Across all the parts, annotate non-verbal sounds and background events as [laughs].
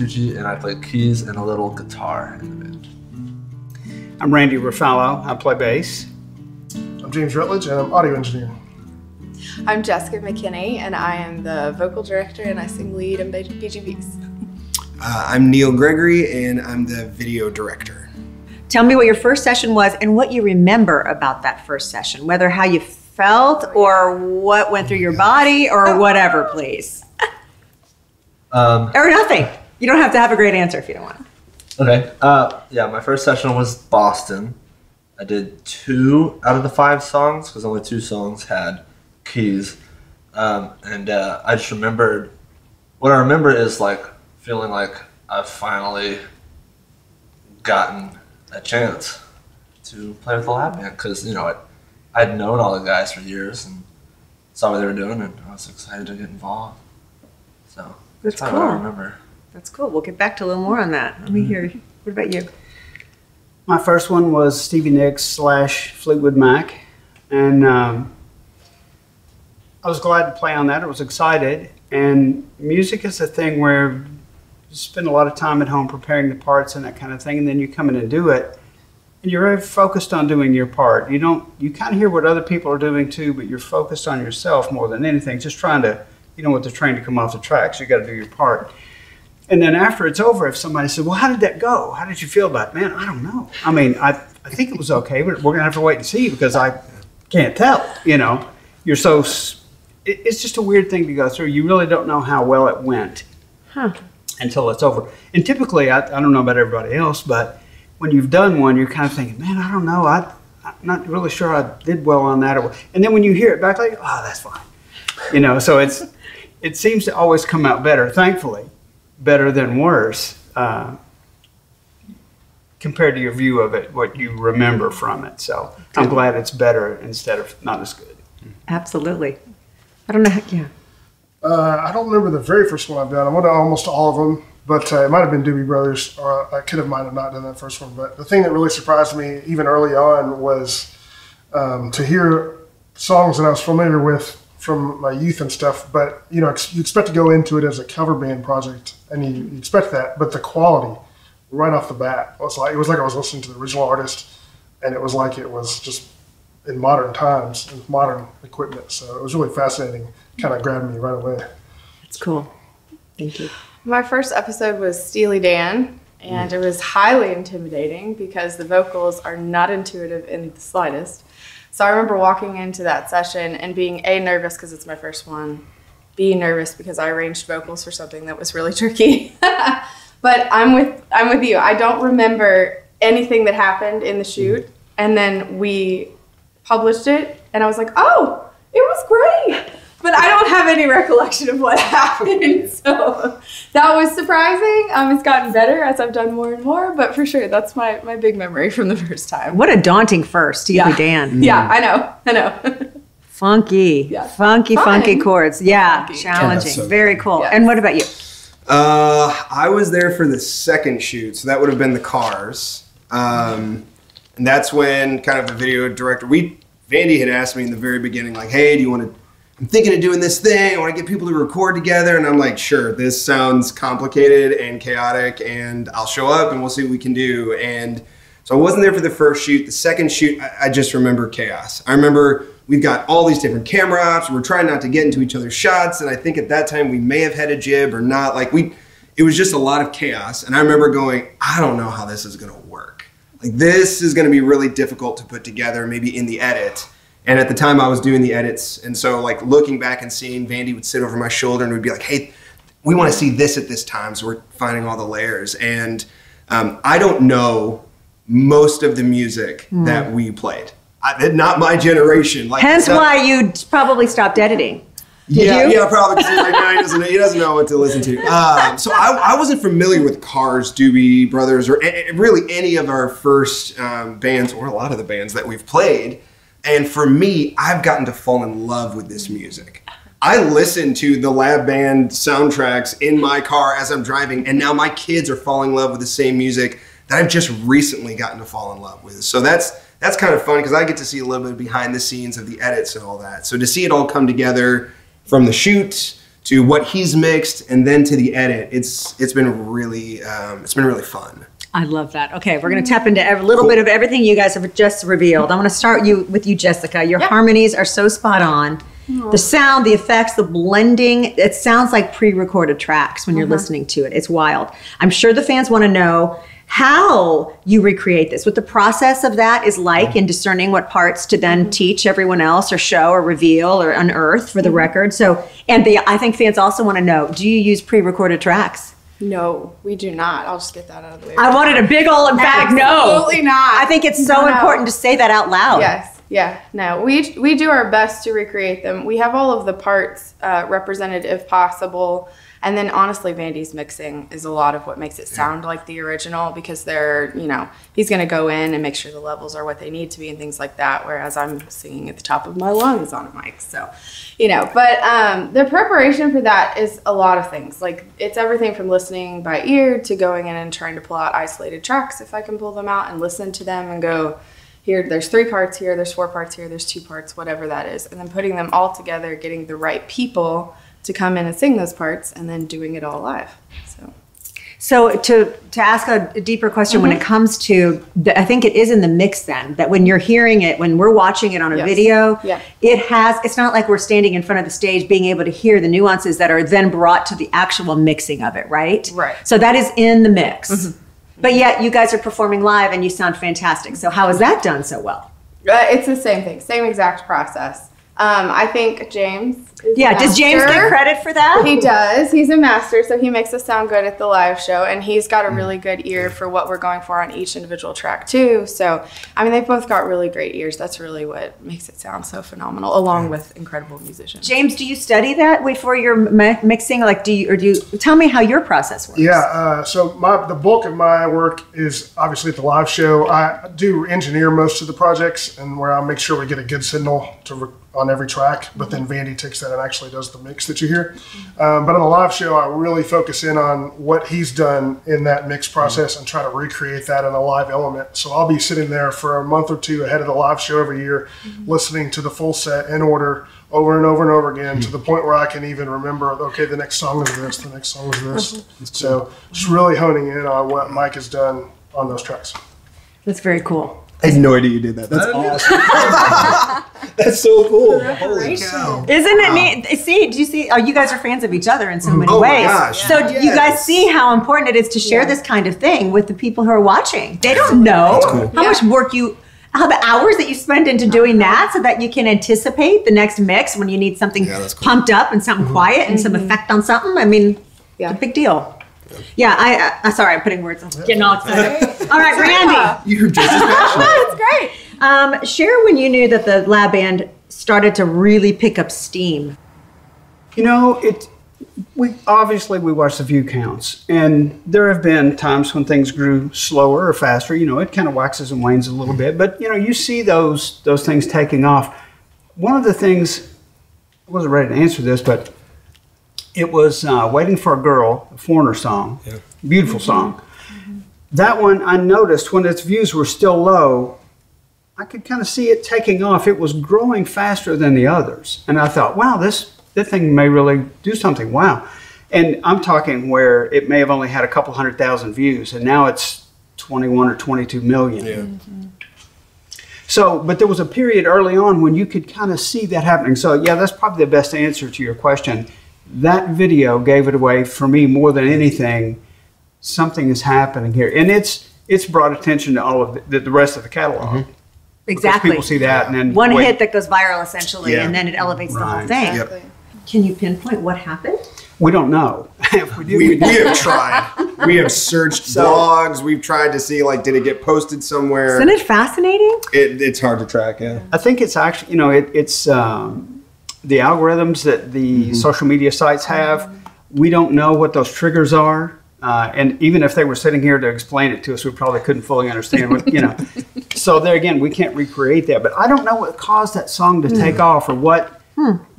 Austin and I play keys and a little guitar in the band. I'm Randy Refalo. I play bass. I'm James Rutledge, and I'm audio engineer. I'm Jessica McKenney, and I am the vocal director, and I sing lead in BGVs. Uh, I'm Neil Gregory, and I'm the video director. Tell me what your first session was and what you remember about that first session, whether how you felt or what went through your body or whatever, please. [laughs] Um, Or nothing. You don't have to have a great answer if you don't want. okay. Uh, yeah, my first session was Boston. I did two out of the five songs because only two songs had keys, um, and uh, I just remembered. What I remember is like feeling like I've finally gotten a chance to play with the lab band because you know I, I'd known all the guys for years and saw what they were doing, and I was excited to get involved. So That's probably what I cool. remember. That's cool. We'll get back to a little more on that. Let me hear. What about you? My first one was Stevie Nicks slash Fleetwood Mac, and um, I was glad to play on that. I was excited, and music is a thing where you spend a lot of time at home preparing the parts and that kind of thing, and then you come in and do it, and you're very focused on doing your part. You don't. You kind of hear what other people are doing too, but you're focused on yourself more than anything. Just trying to, you know, with the train to come off the tracks, you got to do your part. And then after it's over, if somebody said, "Well, how did that go? How did you feel about it?" Man, I don't know. I mean, I I think it was okay, but we're gonna have to wait and see because I can't tell. You know, you're so. It, it's just a weird thing to go through. You really don't know how well it went Huh. until it's over. And typically, I, I don't know about everybody else, but when you've done one, you're kind of thinking, "Man, I don't know. I I'm not really sure I did well on that." Or, and then when you hear it back, like, "Oh, that's fine." You know, so it's it seems to always come out better. Thankfully better than worse uh, compared to your view of it, what you remember from it. So I'm glad it's better instead of not as good. Absolutely. I don't know. How, yeah. Uh, I don't remember the very first one I've done. I went to almost all of them, but uh, it might have been Doobie Brothers, or I could have might have not done that first one. But the thing that really surprised me, even early on, was um, to hear songs that I was familiar with from my youth and stuff. But you know, ex- you expect to go into it as a cover band project, and you, you expect that, but the quality right off the bat was like it was like I was listening to the original artist, and it was like it was just in modern times with modern equipment. So it was really fascinating. Kind of grabbed me right away. That's cool. Thank you. My first episode was Steely Dan, and it was highly intimidating because the vocals are not intuitive in the slightest. So I remember walking into that session and being A, nervous because it's my first one, B, nervous because I arranged vocals for something that was really [laughs] tricky. but I'm with, I'm with you. I don't remember anything that happened in the mm-hmm. shoot, and then we published it, and I was like, oh, it was great. But I don't have any recollection of what [laughs] happened. So that was surprising. Um, it's gotten better as I've done more and more, but for sure, that's my, my big memory from the first time. What a daunting first, Steely Yeah. Dan. Yeah, I know. I know. Funky, Yeah. funky, Fun. funky chords. Yeah, Funky. challenging. Yeah, so Very cool. Yes. And what about you? Uh, I was there for the second shoot, so that would have been the cars. Um, and that's when kind of the video director, we, Vandy had asked me in the very beginning, like, hey, do you want to, I'm thinking of doing this thing. I want to get people to record together. And I'm like, sure, this sounds complicated and chaotic, and I'll show up and we'll see what we can do. And so I wasn't there for the first shoot. The second shoot, I, I just remember chaos. I remember we've got all these different camera ops. We're trying not to get into each other's shots, and I think at that time we may have had a jib or not. Like we, it was just a lot of chaos. And I remember going, I don't know how this is going to work. Like this is going to be really difficult to put together, maybe in the edit. And at the time I was doing the edits, and so like looking back and seeing Vandy would sit over my shoulder and would be like, "Hey, we want to see this at this time," so we're finding all the layers. And um, I don't know most of the music that we played. I, not my generation. Like Hence why you probably stopped editing. Did yeah, you? yeah, probably. like, no, he doesn't. He doesn't know what to listen to. [laughs] Um, so I, I wasn't familiar with Cars, Doobie Brothers, or really any of our first um, bands, or a lot of the bands that we've played. And for me, I've gotten to fall in love with this music. I listen to the lab band soundtracks in my car as I'm driving, and now my kids are falling in love with the same music that I've just recently gotten to fall in love with. So that's that's kind of fun because I get to see a little bit behind the scenes of the edits and all that. So to see it all come together from the shoot to what he's mixed and then to the edit. It's it's been really um, it's been really fun. I love that. Okay, we're going to tap into a little bit of everything you guys have just revealed. I'm going to start you with you, Jessica. Your harmonies are so spot on. The sound, the effects, the blending, it sounds like pre-recorded tracks when you're uh-huh. listening to it. It's wild. I'm sure the fans want to know how you recreate this, what the process of that is like in discerning what parts to then mm-hmm. teach everyone else or show or reveal or unearth for the mm-hmm. record. So, and the I think fans also want to know, do you use pre-recorded tracks? No, we do not. I'll just get that out of the way. I wanted a big old emphatic no. Absolutely not. I think it's so no. important to say that out loud. Yes. Yeah. No, we we do our best to recreate them. We have all of the parts uh, represented if possible, and then honestly, Vandy's mixing is a lot of what makes it sound like the original because they're you know he's going to go in and make sure the levels are what they need to be and things like that. Whereas I'm singing at the top of my lungs on a mic, so you know. But um, the preparation for that is a lot of things. Like it's everything from listening by ear to going in and trying to pull out isolated tracks if I can pull them out and listen to them and go here there's three parts here there's four parts here there's two parts whatever that is and then putting them all together getting the right people to come in and sing those parts and then doing it all live so So to to ask a, a deeper question when it comes to, the, I think it is in the mix then that when you're hearing it, when we're watching it on a Yes. video, Yeah. it has. It's not like we're standing in front of the stage being able to hear the nuances that are then brought to the actual mixing of it, right? Right. So that is in the mix. But yet you guys are performing live and you sound fantastic. So how is that done so well? uh, it's the same thing same exact process um, i think james is Yeah. the Does James get credit for that? He does. He's a master, so he makes us sound good at the live show, and he's got a really good ear for what we're going for on each individual track too. So, I mean, they've both got really great ears. That's really what makes it sound so phenomenal, along with incredible musicians. James, do you study that before you're mi- mixing? Like, do you or do you tell me how your process works? Yeah, uh, so my the bulk of my work is obviously at the live show. I do engineer most of the projects, and where I make sure we get a good signal to re- on every track. But then Vandy takes that and actually does the mix that you hear. Um, but on the live show, I really focus in on what he's done in that mix process and try to recreate that in a live element. So I'll be sitting there for a month or two ahead of the live show every year, listening to the full set in order. Over and over and over again to the point where I can even remember, okay, the next song is this, the next song is this. So just really honing in on what Mike has done on those tracks. That's very cool. I had no idea you did that. That's oh, awesome. [laughs] That's so cool. Holy cow. Isn't it neat? See, do you see? Oh, you guys are fans of each other in so mm-hmm. many Oh my ways. gosh, So do you guys see how important it is to share this kind of thing with the people who are watching? They don't know how much work you, how the hours that you spend into doing that, so that you can anticipate the next mix when you need something Yeah, cool. pumped up and something mm-hmm. quiet and some mm-hmm. effect on something. I mean, Yeah. it's a big deal. Yeah, I, I, sorry, I'm putting words. I'm getting all excited. All right, Randy. You're just as [laughs] passionate. That's great. Um, share when you knew that the lab band started to really pick up steam. You know, it. We obviously we watch the view counts, and there have been times when things grew slower or faster. You know, it kind of waxes and wanes a little bit, but you know, you see those those things taking off. One of the things I wasn't ready to answer this, but it was uh, "Waiting for a Girl," a Foreigner song, beautiful song. That one I noticed when its views were still low, I could kind of see it taking off. It was growing faster than the others, and I thought, wow, this this thing may really do something. Wow, and I'm talking where it may have only had a couple hundred thousand views, and now it's 21 or 22 million. Yeah. So, but there was a period early on when you could kind of see that happening. So, yeah, that's probably the best answer to your question. That video gave it away for me more than anything. Something is happening here, and it's it's brought attention to all of the, the rest of the catalog. Because Exactly. People see that, and then One wait. hit that goes viral essentially, Yeah. and then it elevates the whole thing. Yep. Can you pinpoint what happened? We don't know. [laughs] we do, We, we we have tried. [laughs] We have searched blogs. We've tried to see like, did it get posted somewhere? Isn't it fascinating? It, it's hard to track. Yeah. I think it's actually, you know, it, it's um, the algorithms that the Mm-hmm. social media sites have. We don't know what those triggers are. Uh, and even if they were sitting here to explain it to us, we probably couldn't fully understand what, you know. [laughs] so there again, we can't recreate that. But I don't know what caused that song to Hmm. take off or what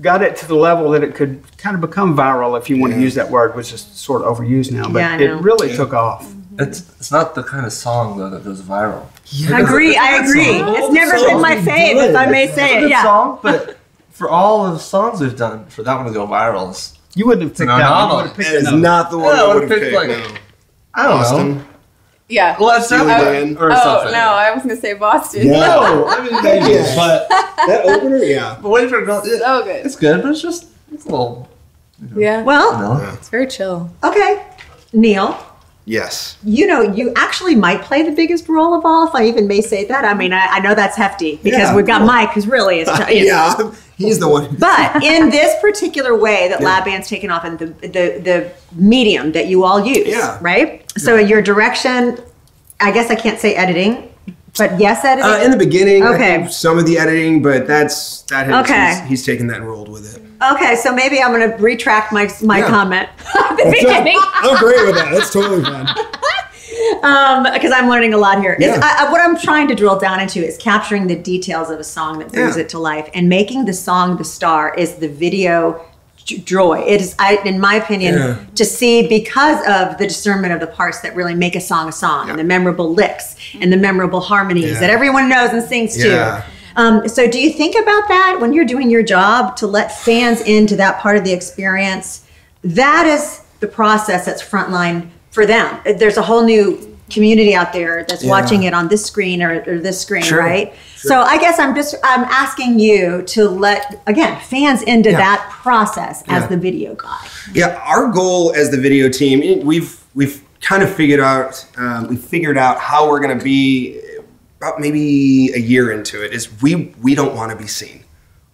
got it to the level that it could kind of become viral, if you want to use that word, which is sort of overused now. But Yeah, it really took off. It's it's not the kind of song though that goes viral. I agree. I agree. It's never been my we fave, if I may It's say it. Yeah. song, but for all of the songs we've done, for that one to go viral is You wouldn't have picked an that one. You would have picked That is another. not the one Yeah, I I would would've have picked, picked. like- no. I don't know. Yeah. Well, that's not Dan. or oh something. no, I was gonna say Boston. Yeah. No, [laughs] I mean maybe, Yeah. but That opener, yeah. but wait for a girl. Yeah, So good. it's good, but it's just it's a little. Yeah. Well, No. It's very chill. okay. Neil, Yes. you know, you actually might play the biggest role of all, if I even may say that. I mean, I, I know that's hefty because Yeah, we've got cool. Mike, who's really is. [laughs] know. yeah, he's the one. But [laughs] in this particular way that Yeah. lab band's taken off and the, the the medium that you all use, Yeah. right? So your direction, I guess I can't say editing, but yes, editing. Uh, in the beginning, Okay. Some of the editing, but that's that. Has, Okay. he's, he's taken that and rolled with it. Okay, so maybe I'm going to retract my my Yeah. comment [laughs] at the beginning. I'm great with that. That's totally fine. [laughs] Um, because I'm learning a lot here. Yeah. I, I- what I'm trying to drill down into is capturing the details of a song that brings Yeah. it to life, and making the song the star is the video joy. It is, I, in my opinion, Yeah. to see because of the discernment of the parts that really make a song a song, and the memorable licks and the memorable harmonies Yeah. that everyone knows and sings Yeah. to. Um, so, do you think about that when you're doing your job to let fans into that part of the experience? That is the process that's frontline for them. There's a whole new community out there that's Yeah. watching it on this screen or, or this screen, Sure. right? So, I guess I'm just I'm asking you to let again fans into Yeah. that process as Yeah. the video guy. Yeah, our goal as the video team, we've we've kind of figured out um, we figured out how we're going to be about maybe a year into it. Is we we don't want to be seen.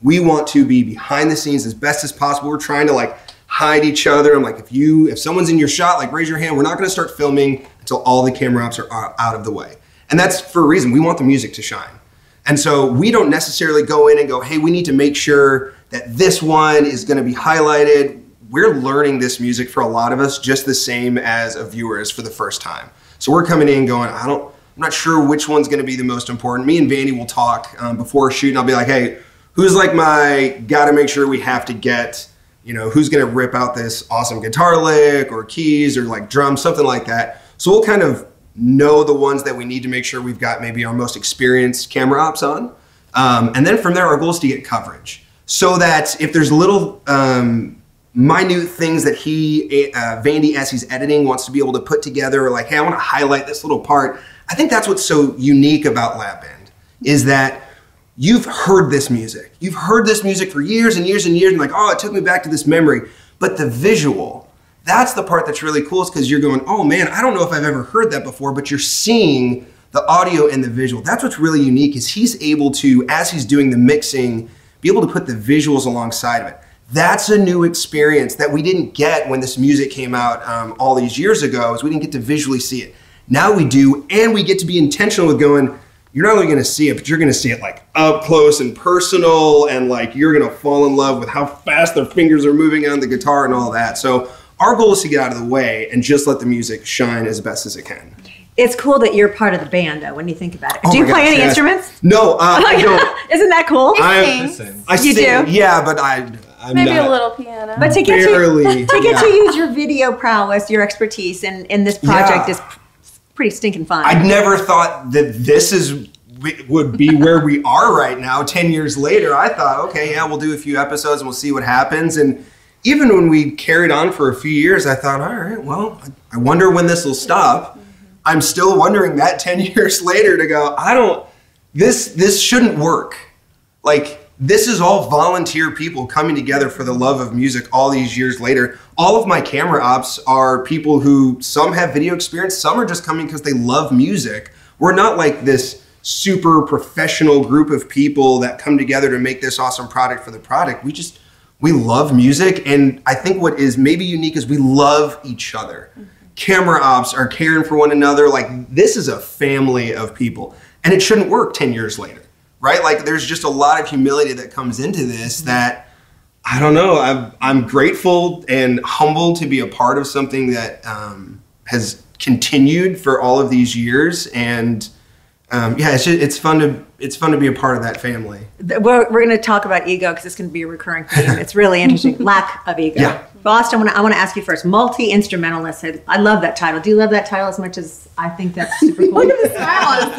We want to be behind the scenes as best as possible. We're trying to like hide each other. I'm like, if you if someone's in your shot, like raise your hand. We're not going to start filming until all the camera ops are out of the way, and that's for a reason. We want the music to shine. And so we don't necessarily go in and go, hey, we need to make sure that this one is going to be highlighted. We're learning this music for a lot of us just the same as a viewer is for the first time. So we're coming in going, I don't, I'm not sure which one's going to be the most important. Me and Vandy will talk um, before shooting. I'll be like, hey, who's like my, got to make sure we have to get, you know, who's going to rip out this awesome guitar lick or keys or like drums, something like that. So we'll kind of know the ones that we need to make sure we've got maybe our most experienced camera ops on. Um, and then from there, our goal is to get coverage so that if there's little um, minute things that he, uh, Vandy, as he's editing, wants to be able to put together, like, hey, I want to highlight this little part. I think that's what's so unique about Lab Band is that you've heard this music. You've heard this music for years and years and years, and like, oh, it took me back to this memory. But the visual, that's the part that's really cool, is because you're going, oh man, I don't know if I've ever heard that before, but you're seeing the audio and the visual. That's what's really unique, is he's able to, as he's doing the mixing, be able to put the visuals alongside of it. That's a new experience that we didn't get when this music came out um, all these years ago, is we didn't get to visually see it. Now we do, and we get to be intentional with going, you're not only going to see it, but you're going to see it like up close and personal, and like you're going to fall in love with how fast their fingers are moving on the guitar and all that. So our goal is to get out of the way and just let the music shine as best as it can. It's cool that you're part of the band, though. When you think about it, Oh do you play gosh, any yes. instruments? No, uh, I [laughs] don't. Isn't that cool? I'm, Sings. I You do? yeah, but I, I'm Maybe not a little piano. But to get barely. to [laughs] to get yeah. to use your video prowess, your expertise in in this project Yeah. is pr- pretty stinking fun. I'd never thought that this is would be where we are right now. Ten years later, I thought, okay, yeah, we'll do a few episodes and we'll see what happens. And even when we carried on for a few years, I thought, all right, well, I wonder when this will stop. I'm still wondering that ten [laughs] years later to go, I don't. This this shouldn't work. Like this is all volunteer people coming together for the love of music all these years later. All of my camera ops are people who some have video experience, some are just coming because they love music. We're not like this super professional group of people that come together to make this awesome product for the product. We just we love music and I think what is maybe unique is we love each other. Camera ops are caring for one another. Like this is a family of people and it shouldn't work 10 years later right? Like there's just a lot of humility that comes into this that I don't know. I'm I'm grateful and humbled to be a part of something that um, has continued for all of these years, and um, yeah, it's just, it's fun to it's fun to be a part of that family. We're, we're going to talk about ego because it's going to be a recurring theme. It's really interesting. [laughs] Lack of ego. Yeah. Austin, I want to I wanna ask you first. Multi instrumentalist. I, I love that title. Do you love that title as much as I think that's [laughs] super cool? Look at the smile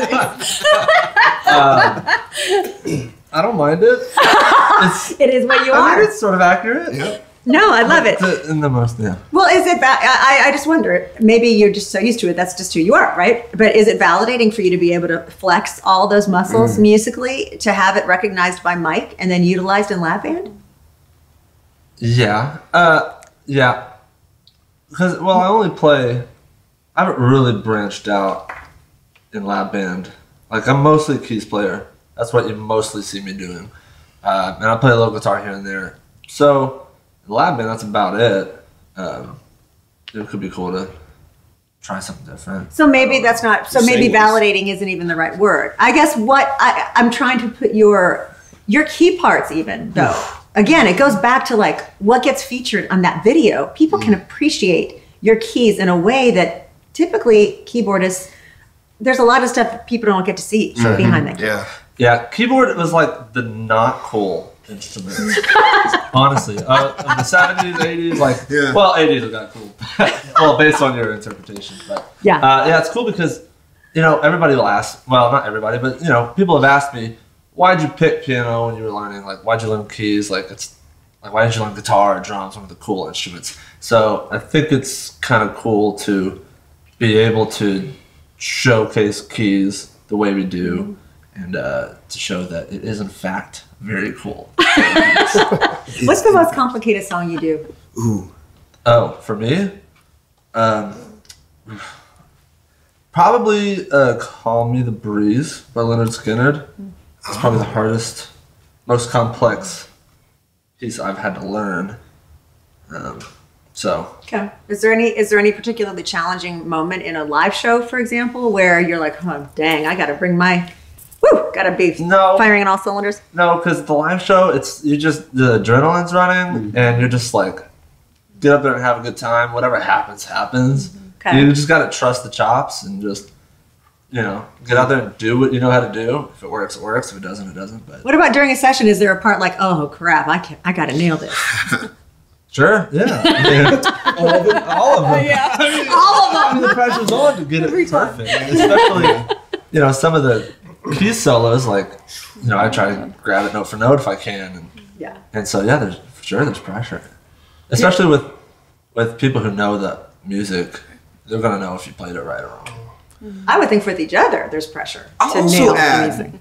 [laughs] I don't mind it. It's, [laughs] it is what you I are. mean, it's sort of accurate. Yep. No, I love it. The- In the most, yeah. Well, is it? Va- I, I- I just wonder. Maybe you're just so used to it. That's just who you are, right? But is it validating for you to be able to flex all those muscles Mm. musically to have it recognized by Mike and then utilized in lab band? Yeah. Uh, yeah. Because well, I only play. I haven't really branched out in lab band. Like I'm mostly a keys player. That's what you mostly see me doing. Uh, and I play a little guitar here and there. So in lab band, that's about it. Um, it could be cool to try something different. So maybe that's not. So maybe Singles. validating isn't even the right word. I guess what I, I'm trying to put your your key parts even though. Again, it goes back to like what gets featured on that video. People can appreciate your keys in a way that typically keyboardists. There's a lot of stuff people don't get to see behind that. Yeah. Yeah, keyboard was like the not cool instrument. [laughs] Honestly, uh, in the seventies, eighties, like Yeah. well, eighties it got cool. [laughs] well, based on your interpretation, but Yeah. uh, yeah, it's cool because you know everybody will ask. Well, not everybody, but you know people have asked me, why'd you pick piano when you were learning? Like, why'd you learn keys? Like, it's like why didn't you learn guitar or drums, one of the cool instruments? So I think it's kind of cool to be able to showcase keys the way we do and uh, to show that it is in fact very cool. [laughs] What's the most complicated song you do? Ooh. Oh, for me, um, probably uh, "Call Me the Breeze" by Lynyrd Skynyrd. It's probably the hardest, most complex piece I've had to learn. Um, so Okay. Is there any is there any particularly challenging moment in a live show, for example, where you're like, oh dang, I gotta bring my woo, gotta be No. firing on all cylinders? No, because the live show, it's you just the adrenaline's running, and you're just like get up there and have a good time. Whatever happens, happens. Okay. You just gotta trust the chops and just you know get out there and do what you know how to do. If it works, it works. If it doesn't, it doesn't. But What about during a session? Is there a part like, oh crap, I can I gotta nail this? [laughs] [laughs] sure, yeah, I [laughs] all of them. All of them. yeah. I mean, All of them. I mean, the pressure's on to get it perfect, and especially you know some of the key solos. Like you know, I try to grab it note for note if I can, and Yeah. And so yeah, there's for sure there's pressure, especially with with people who know the music. They're gonna know if you played it right or wrong. I would think with each other there's pressure I'll to also nail add-.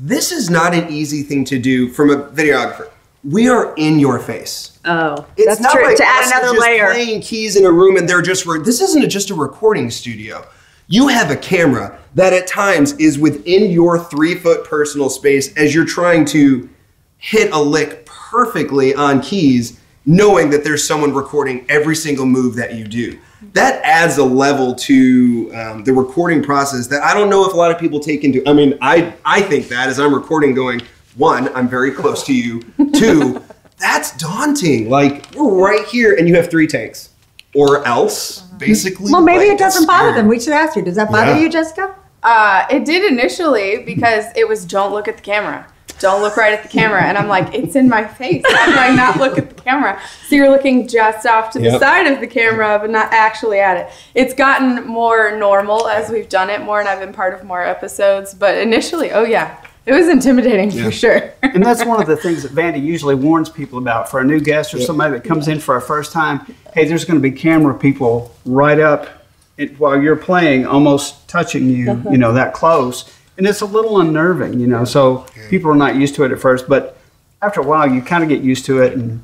This is not an easy thing to do from a videographer. We are in your face. Oh, It's that's not true. like to add another just layer. playing keys in a room and they're just. Re- this isn't just a recording studio. You have a camera that at times is within your three foot personal space as you're trying to hit a lick perfectly on keys, knowing that there's someone recording every single move that you do. That adds a level to um, the recording process that I don't know if a lot of people take into. I mean, I I think that as I'm recording, going one, I'm very close to you. [laughs] Two, that's daunting. Like we're right here, and you have three takes, or else basically. Well, maybe like, it doesn't bother them. We should ask you. Does that bother Yeah. you, Jessica? Uh, it did initially because it was don't look at the camera. Don't look right at the camera. And I'm like, it's in my face. How do I not look at the camera? So you're looking just off to the side of the camera, but not actually at it. It's gotten more normal as we've done it more and I've been part of more episodes. But initially, oh yeah, it was intimidating for sure. And that's one of the things that Vandy usually warns people about for a new guest or somebody that comes in for a first time. Hey, there's going to be camera people right up it, while you're playing, almost touching you, uh-huh. you know, that close. And it's a little unnerving, you know, so people are not used to it at first. But after a while, you kind of get used to it and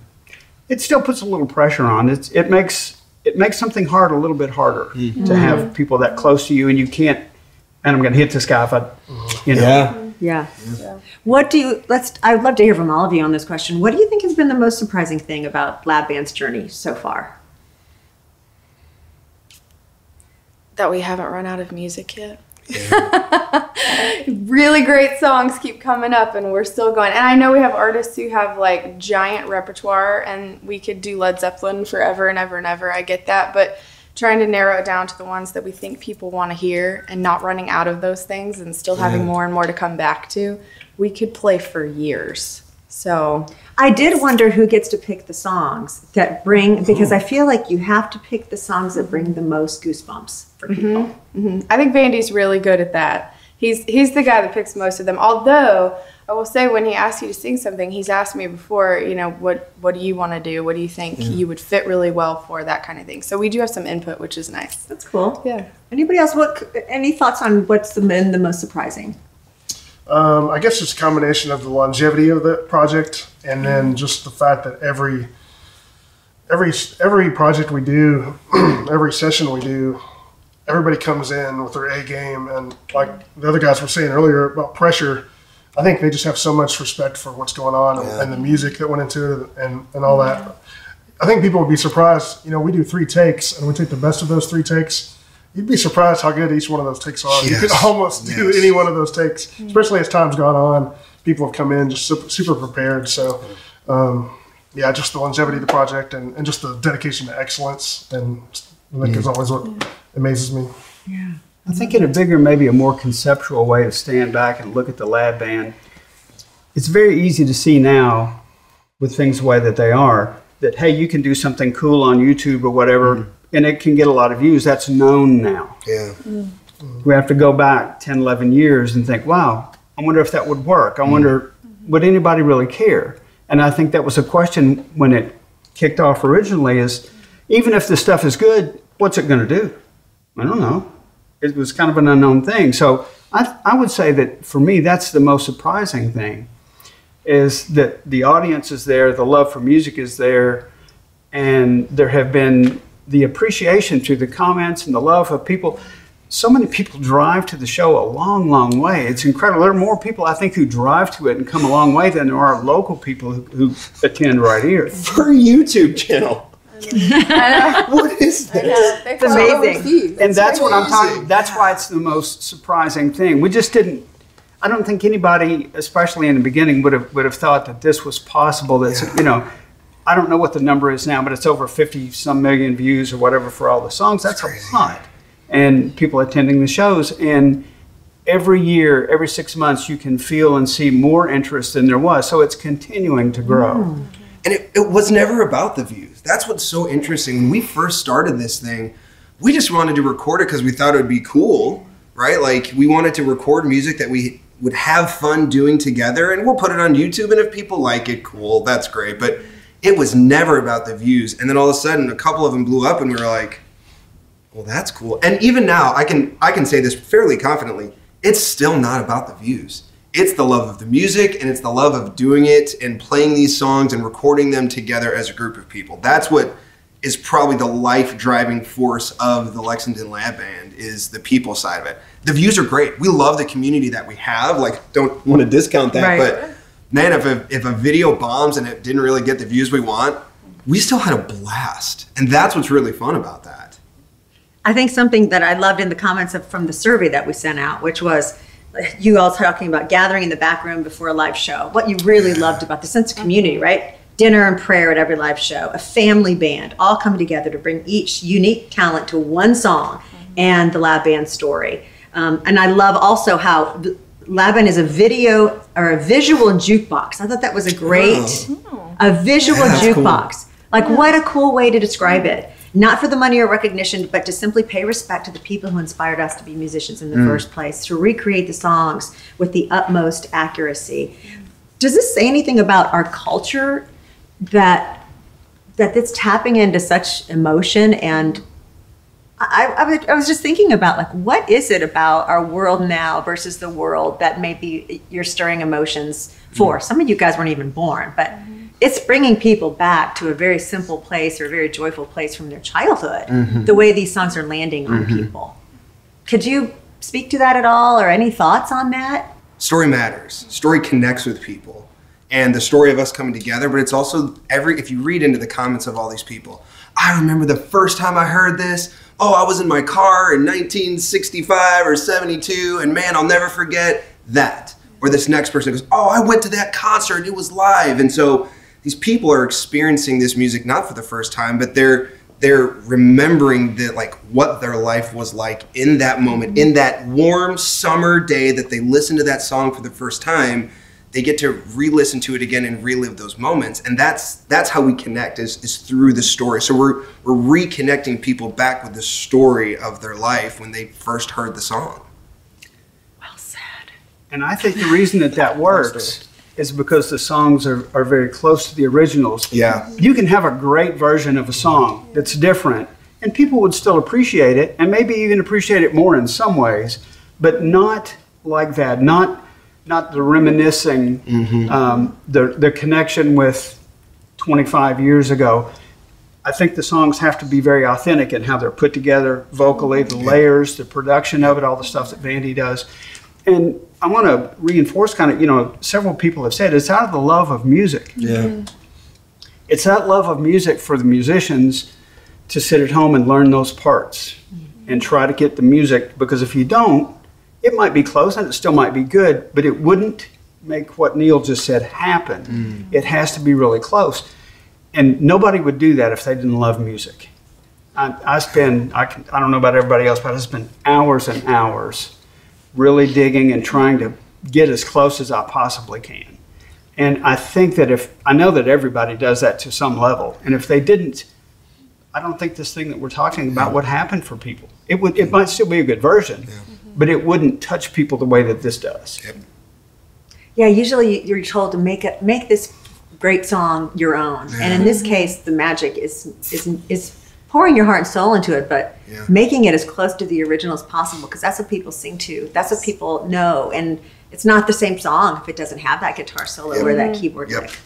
it still puts a little pressure on. It's, it makes it makes something hard a little bit harder to mm-hmm. Mm-hmm. have people that close to you and you can't, and I'm going to hit this guy if I, you know. Yeah. Yeah. What do you? Let's. I'd love to hear from all of you on this question. What do you think has been the most surprising thing about Lab Band's journey so far? that we haven't run out of music yet. [laughs] really great songs keep coming up and we're still going. And I know we have artists who have like giant repertoire and we could do Led Zeppelin forever and ever and ever. I get that, but trying to narrow it down to the ones that we think people want to hear and not running out of those things and still having more and more to come back to. We could play for years. So, I did wonder who gets to pick the songs that bring mm-hmm. because I feel like you have to pick the songs that bring the most goosebumps for mm-hmm. people. Mm-hmm. I think Vandy's really good at that. He's he's the guy that picks most of them. Although I will say when he asks you to sing something, he's asked me before, you know, what what do you want to do? What do you think you would fit really well for that kind of thing? So we do have some input, which is nice. That's cool. Yeah. Anybody else? What? Any thoughts on what's the, been the most surprising? Um, I guess it's a combination of the longevity of the project and then just the fact that every every every project we do, [clears throat] every session we do, everybody comes in with their A game and like the other guys were saying earlier about pressure. I think they just have so much respect for what's going on and, and the music that went into it and, and all that. I think people would be surprised. You know, we do three takes and we take the best of those three takes. You'd be surprised how good each one of those takes are. You could Yes. almost do any one of those takes, especially as time's gone on. People have come in just super, super prepared. So, um, yeah, just the longevity of the project and, and just the dedication to excellence. And I think is always what amazes me. Yeah. I think in a bigger, maybe a more conceptual way to stand back and look at the lab band, it's very easy to see now with things the way that they are that, hey, you can do something cool on YouTube or whatever, and it can get a lot of views. That's known now. Yeah. We have to go back 10, 11 years and think, wow, I wonder if that would work. I wonder, would anybody really care? And I think that was a question when it kicked off originally is even if the stuff is good, what's it going to do? I don't know. It was kind of an unknown thing. So I, I would say that for me, that's the most surprising thing is that the audience is there, the love for music is there, and there have been the appreciation through the comments and the love of people. So many people drive to the show a long, long way. It's incredible. There are more people, I think, who drive to it and come a long way than there are local people who, who attend right here. [laughs] For a YouTube channel. [laughs] what is this? It's amazing. and that's what I'm talking. That's why it's the most surprising thing. We just didn't. I don't think anybody, especially in the beginning, would have would have thought that this was possible. That's you know, I don't know what the number is now, but it's over fifty some million views or whatever for all the songs. That's a lot, and people attending the shows and. Every year, every six months, you can feel and see more interest than there was. So it's continuing to grow. Mm. And it, it was never about the views. That's what's so interesting. When we first started this thing, we just wanted to record it because we thought it would be cool, right? Like we wanted to record music that we would have fun doing together, and we'll put it on YouTube. And if people like it, cool, that's great. But it was never about the views. And then all of a sudden, a couple of them blew up, and we were like, well, that's cool. And even now, I can I can say this fairly confidently. It's still not about the views. It's the love of the music and it's the love of doing it and playing these songs and recording them together as a group of people. That's what is probably the life driving force of the Lexington Lab Band is the people side of it. The views are great. We love the community that we have. Like, don't want to discount that, Right. but man, if a, if a video bombs and it didn't really get the views we want, we still had a blast. And that's what's really fun about that. I think something that I loved in the comments of, from the survey that we sent out, which was you all talking about gathering in the back room before a live show. What you really loved about the sense of community, right? Dinner and prayer at every live show, a family band, all coming together to bring each unique talent to one song and the lab band story. Um, and I love also how the lab band is a video or a visual jukebox. I thought that was a great, oh. a visual Yeah, that's cool. jukebox. Like, what a cool way to describe it. Not for the money or recognition, but to simply pay respect to the people who inspired us to be musicians in the mm. first place, to recreate the songs with the utmost accuracy. Does this say anything about our culture that that it's tapping into such emotion and I, I, was- I was just thinking about like what is it about our world now versus the world that maybe you're stirring emotions for mm-hmm. some of you guys weren't even born but mm-hmm. it's bringing people back to a very simple place or a very joyful place from their childhood mm-hmm. the way these songs are landing on people could you speak to that at all or any thoughts on that story matters. Story connects with people. And the story of us coming together, but it's also every if you read into the comments of all these people, I remember the first time I heard this. Oh, I was in my car in 1965 or 72, and man, I'll never forget that. Or this next person goes, Oh, I went to that concert, it was live. And so these people are experiencing this music not for the first time, but they're they're remembering that like what their life was like in that moment in that warm summer day that they listened to that song for the first time they get to re-listen to it again and relive those moments and that's that's how we connect is, is through the story so we're we're reconnecting people back with the story of their life when they first heard the song well said And I think the reason that that works is because the songs are, are very close to the originals. Yeah. You can have a great version of a song that's different, and people would still appreciate it, and maybe even appreciate it more in some ways, but not like that. Not not the reminiscing, mm-hmm. um, the the connection with 25 years ago. I think the songs have to be very authentic in how they're put together vocally, the layers, the production of it, all the stuff that Vandy does. And I want to reinforce kind of, you know, several people have said it's out of the love of music. Yeah. Mm-hmm. It's that love of music for the musicians to sit at home and learn those parts mm-hmm. and try to get the music because if you don't, it might be close and it still might be good, but it wouldn't make what Neil just said happen. Mm. It has to be really close. And nobody would do that if they didn't love music. I, I spend, I, can, I don't know about everybody else, but I spend hours and hours really digging and trying to get as close as I possibly can. And I think that if, I know that everybody does that to some level. And if they didn't, I don't think this thing that we're talking about mm. would happen for people. It would, it might still be a good version, but it wouldn't touch people the way that this does. Yeah, usually you're told to make it make this great song your own, and in this case, the magic is is is pouring your heart and soul into it, but Yeah. making it as close to the original as possible because that's what people sing to. That's what people know, and it's not the same song if it doesn't have that guitar solo or that keyboard Yep. lick.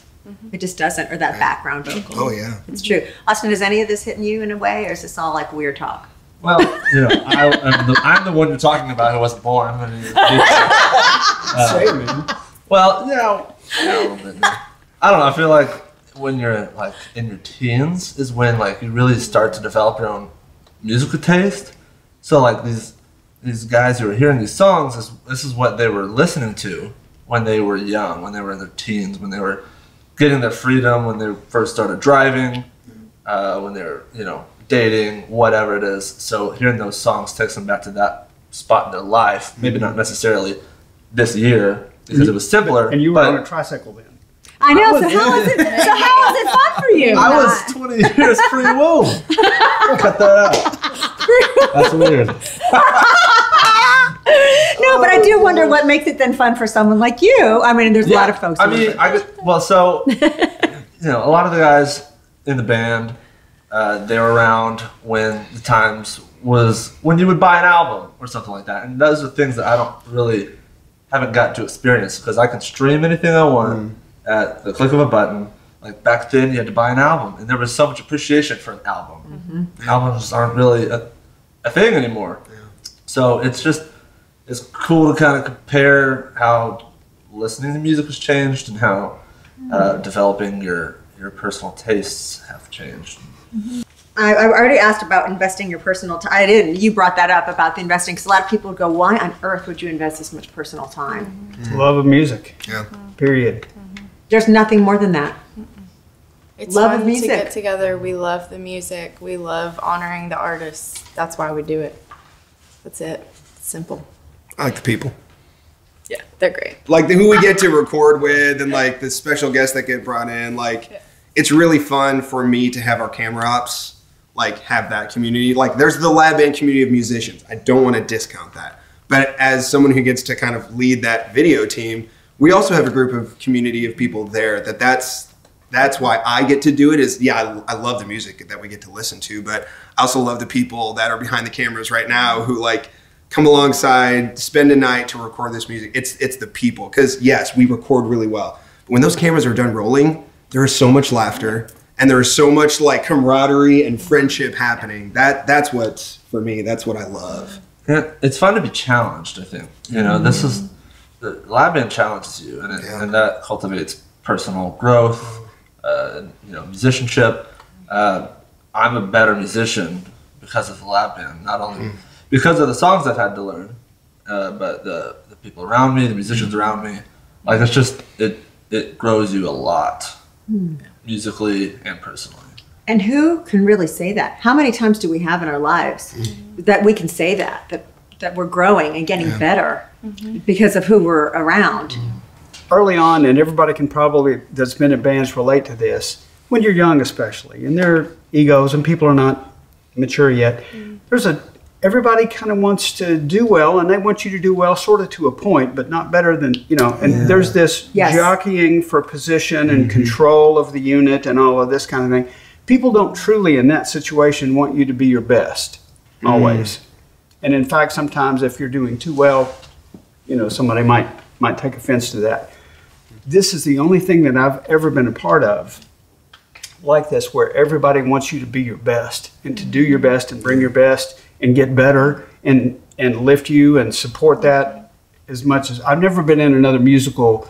It just doesn't, or that background vocal. Oh yeah. It's true. Austin, is any of this hitting you in a way, or is this all like weird talk? Well, [laughs] you know, I, I'm, the, I'm the one you're talking about who wasn't born. when [laughs] you- uh, Say, man. well, you know, you know, I don't know. I feel like when you're like in your teens is when like you really start to develop your own musical taste. So like these these guys who are hearing these songs, this, this is what they were listening to when they were young, when they were in their teens, when they were getting their freedom, when they first started driving, uh, when they were you know dating, whatever it is. So hearing those songs takes them back to that spot in their life. Maybe mm-hmm. not necessarily this year because it was mm-hmm. simpler. And you were but on a tricycle then. I know. was- so how is it? So [laughs] how is it fun for you? I was 20 years pre womb. [laughs] Cut that out. That's weird. [laughs] No, but I do wonder what makes it then fun for someone like you. I mean, there's a lot of folks. I mean, I could, well, so you know, a lot of the guys in the band, uh, they were around when the times was when you would buy an album or something like that, and those are things that I don't really haven't gotten to experience because I can stream anything I want at the click of a button. Like back then, you had to buy an album, and there was so much appreciation for an album. Albums aren't really a, a thing anymore. So it's just it's cool to kind of compare how listening to music has changed and how uh, developing your your personal tastes have changed. Mm-hmm. I, I already asked about investing your personal time. I didn't. You brought that up about the investing because a lot of people go, "Why on earth would you invest this much personal time?" Mm-hmm. Love of music. Yeah. Mm-hmm. Period. There's nothing more than that. It's Love fun of music. to get together. We love the music. We love honoring the artists. That's why we do it. That's it. Simple. I like the people. Yeah, they're great. like the, who we get to record with and like the special guests that get brought in like it's really fun for me to have our camera ops like have that community like there's the lab band community of musicians i don't want to discount that but as someone who gets to kind of lead that video team we also have a group of community of people there that that's that's why i get to do it is yeah I, I love the music that we get to listen to but i also love the people that are behind the cameras right now who like come alongside, spend a night to record this music. It's it's the people because yes, we record really well. But when those cameras are done rolling, there is so much laughter and there is so much like camaraderie and friendship happening. That that's what for me. That's what I love. Yeah, it's fun to be challenged. I think you know this is the lab band challenges you, and it, Yeah. and that cultivates personal growth. Uh, you know, musicianship. Uh, I'm a better musician because of the lab band, not only because of the songs I've had to learn, uh, but the the people around me, the musicians around me. Like it's just it it grows you a lot, musically and personally. And who can really say that? How many times do we have in our lives that we can say that that that we're growing and getting better mm-hmm. because of who we're around? Mm. early on, and everybody can probably that's been in bands relate to this. When you're young, especially, and their egos and people are not mature yet, mm. there's a everybody kind of wants to do well and they want you to do well sort of to a point but not better than you know and there's this Yes. jockeying for position and mm-hmm. control of the unit and all of this kind of thing. People don't truly in that situation want you to be your best mm-hmm. always. And in fact sometimes if you're doing too well you know somebody might might take offense to that. This is the only thing that i've ever been a part of like this where everybody wants you to be your best and to do your mm-hmm. best and bring your best and get better and and lift you and support that as much as I've never been in another musical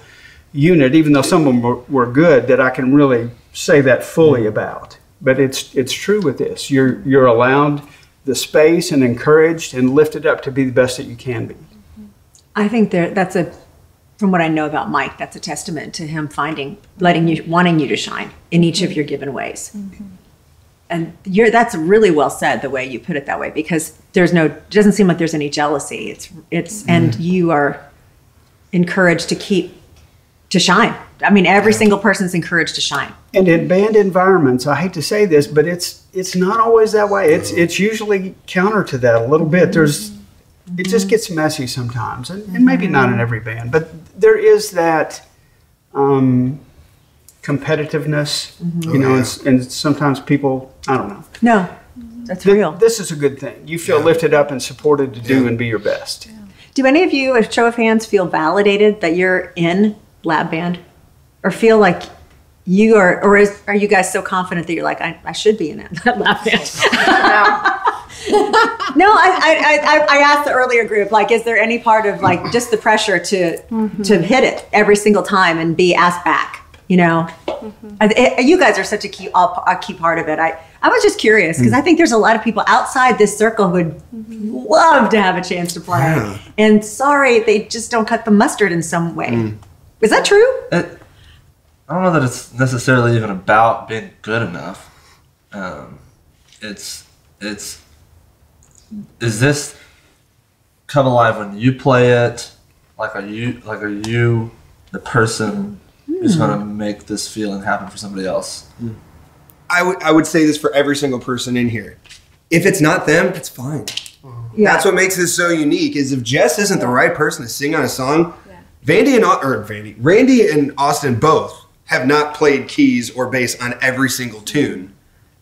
unit, even though some of them were, were good, that I can really say that fully mm-hmm. about. But it's it's true with this. You're you're allowed the space and encouraged and lifted up to be the best that you can be. I think there that's a from what I know about Mike, that's a testament to him finding letting you wanting you to shine in each of your given ways. Mm-hmm. And you're that's really well said the way you put it that way because there's no it doesn't seem like there's any jealousy. It's it's mm-hmm. and you are encouraged to keep to shine. I mean every single person's encouraged to shine. And in band environments, I hate to say this, but it's it's not always that way. It's it's usually counter to that a little bit. There's it just mm-hmm. gets messy sometimes, and, and maybe mm-hmm. not in every band, but there is that um, competitiveness, mm-hmm. you know, oh, and, s- and sometimes people, I don't know. No. That's Th- real. This is a good thing. You feel lifted up and supported to do and be your best. Do any of you, a show of hands, feel validated that you're in lab band, or feel like you are, or is, are you guys so confident that you're like, I, I should be in that [laughs] lab band? [laughs] no, I, I, I, I asked the earlier group, like, is there any part of like just the pressure to to mm-hmm. hit it every single time and be asked back? You know, mm-hmm. I- I- you guys are such a key a a key part of it. I I was just curious because I mm. think there's a lot of people outside this circle who would mm-hmm. love to have a chance to play, Yeah. and sorry they just don't cut the mustard in some way. Mm. Is that true? It, I don't know that it's necessarily even about being good enough. Um, it's it's is this come alive when you play it? Like are you like are you the person who's gonna hmm. make this feeling happen for somebody else? Hmm. I would I would say this for every single person in here. If it's not them, it's fine. Uh-huh. That's what makes this so unique. Is if Jess isn't the right person to sing on a song, Yeah. Vandy and Au- or Vandy, Randy and Austin both have not played keys or bass on every single tune,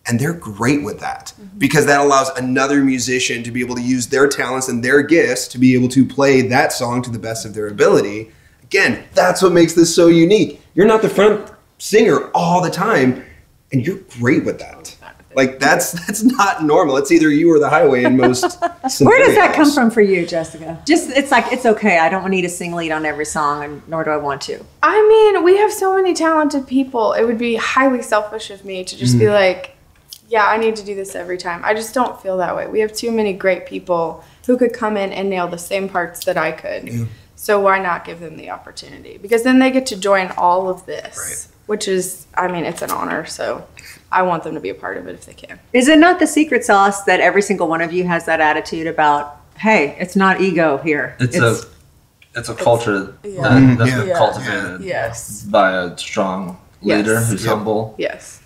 and they're great with that mm-hmm. because that allows another musician to be able to use their talents and their gifts to be able to play that song to the best of their ability. Again, that's what makes this so unique. You're not the front singer all the time, and you're great with that. Like that's that's not normal. It's either you or the highway in most. [laughs] Where does that come from for you, Jessica? Just it's like it's okay. I don't need to sing lead on every song, and nor do I want to. I mean, we have so many talented people. It would be highly selfish of me to just be mm. like, yeah, I need to do this every time. I just don't feel that way. We have too many great people who could come in and nail the same parts that I could. So why not give them the opportunity? Because then they get to join all of this, which is, I mean, it's an honor. So I want them to be a part of it if they can. Is it not the secret sauce that every single one of you has that attitude about? Hey, it's not ego here. It's, a it's a culture yeah. that, that's Yeah. been Yeah. cultivated Yes. by a strong leader Yes. who's Yep. humble. Yes.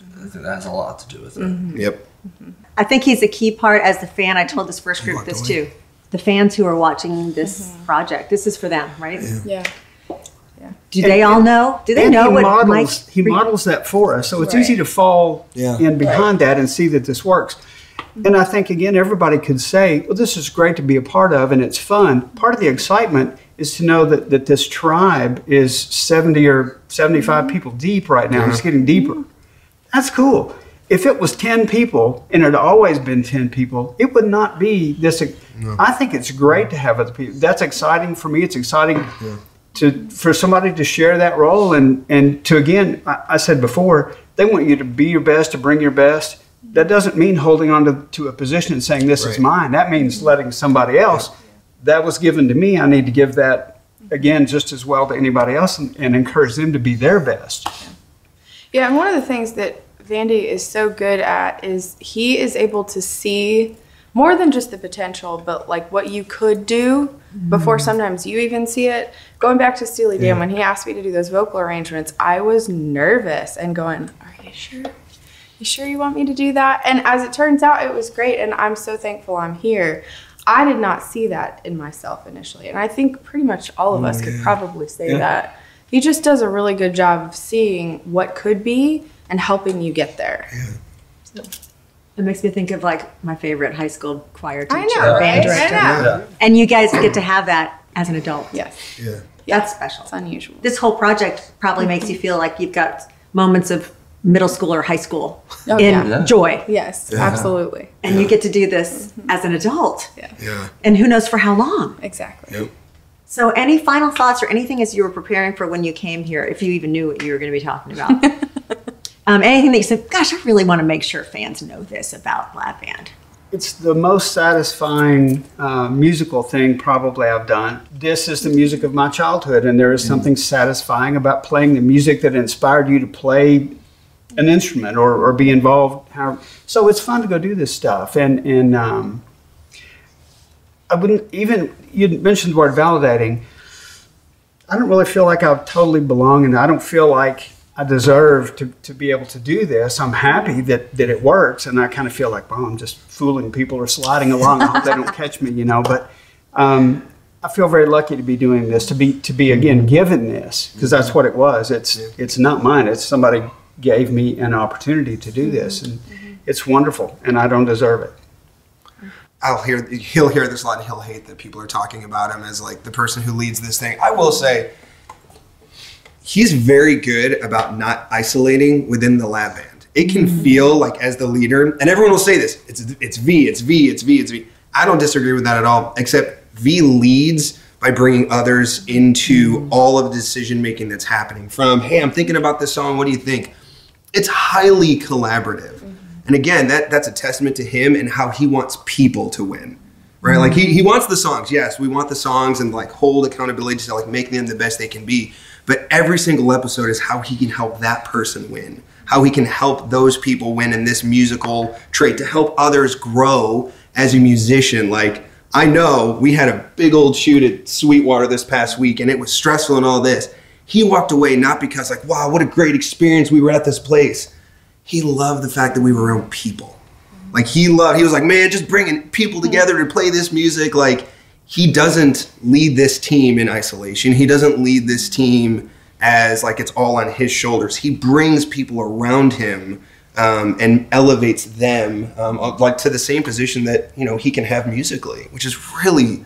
I think that has a lot to do with it. Mm-hmm. Yep. Mm-hmm. I think he's a key part as the fan. I told this first group this away. too. The fans who are watching this mm-hmm. project, this is for them, right? Yeah. Do they all know? Do they know he what models, Mike? he models that for us, so it's Right. easy to fall Yeah. in behind that and see that this works. And I think again, everybody could say, "Well, this is great to be a part of, and it's fun." Part of the excitement is to know that, that this tribe is seventy or seventy-five mm-hmm. people deep right now. It's getting deeper. That's cool. If it was 10 people, and it had always been 10 people, it would not be this. I think it's great to have other people. That's exciting for me. It's exciting to for somebody to share that role and, and to, again, I, I said before, they want you to be your best, to bring your best. That doesn't mean holding on to, to a position and saying, this is mine. That means letting somebody else, that was given to me. I need to give that, again, just as well to anybody else and, and encourage them to be their best. Yeah, and one of the things that Vandy is so good at is he is able to see more than just the potential, but like what you could do before mm. sometimes you even see it. Going back to Steely Dan, when he asked me to do those vocal arrangements, I was nervous and going, Are you sure? You sure you want me to do that? And as it turns out, it was great. And I'm so thankful I'm here. I did not see that in myself initially. And I think pretty much all of us could mm. probably say that. He just does a really good job of seeing what could be and helping you get there. It makes me think of like my favorite high school choir teacher, I know, band right? I director. know. Yeah. And you guys get to have that as an adult. Yes. Yeah. That's special. It's unusual. This whole project probably makes you feel like you've got moments of middle school or high school Oh, in yeah. Yeah. joy. Yes, absolutely. And you get to do this mm-hmm. as an adult. Yeah. And who knows for how long. Exactly. Yep. So, any final thoughts or anything as you were preparing for when you came here, if you even knew what you were going to be talking about? [laughs] um, anything that you said, gosh, I really want to make sure fans know this about Lab Band. It's the most satisfying uh, musical thing probably I've done. This is the music of my childhood, and there is something satisfying about playing the music that inspired you to play an instrument or, or be involved. So it's fun to go do this stuff, and and um, I wouldn't even you mentioned the word validating. I don't really feel like I totally belong, and I don't feel like I deserve to, to be able to do this. I'm happy that, that it works, and I kind of feel like, well, I'm just fooling people or sliding along. I hope they don't catch me, you know. But um, I feel very lucky to be doing this, to be to be again given this, because that's what it was. It's it's not mine. It's somebody gave me an opportunity to do this, and it's wonderful, and I don't deserve it. I'll hear he'll hear this a lot and he'll hate that people are talking about him as like the person who leads this thing. I will say he's very good about not isolating within the lab band. It can mm-hmm. feel like as the leader, and everyone will say this, it's it's V, it's V, it's V, it's V. I don't disagree with that at all, except V leads by bringing others into mm-hmm. all of the decision making that's happening. From, hey, I'm thinking about this song, what do you think? It's highly collaborative. Mm-hmm. And again, that that's a testament to him and how he wants people to win. Right? Like he, he wants the songs. Yes, we want the songs and like hold accountability to like make them the best they can be. But every single episode is how he can help that person win. How he can help those people win in this musical trait to help others grow as a musician. Like I know we had a big old shoot at Sweetwater this past week and it was stressful and all this. He walked away not because like, wow, what a great experience we were at this place he loved the fact that we were around people. Like he loved, he was like, man, just bringing people together to play this music. Like he doesn't lead this team in isolation. He doesn't lead this team as like it's all on his shoulders. He brings people around him um, and elevates them um, like to the same position that you know he can have musically, which is really,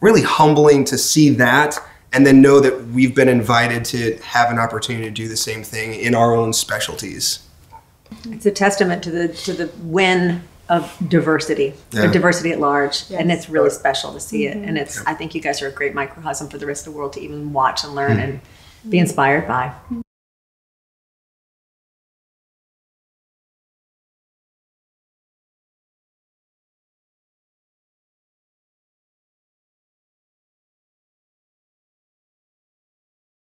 really humbling to see that. And then know that we've been invited to have an opportunity to do the same thing in our own specialties. It's a testament to the to the win of diversity, Yeah. or diversity at large, and it's really special to see it. And mm-hmm. it's I think you guys are a great microcosm for the rest of the world to even watch and learn hmm. and be inspired by.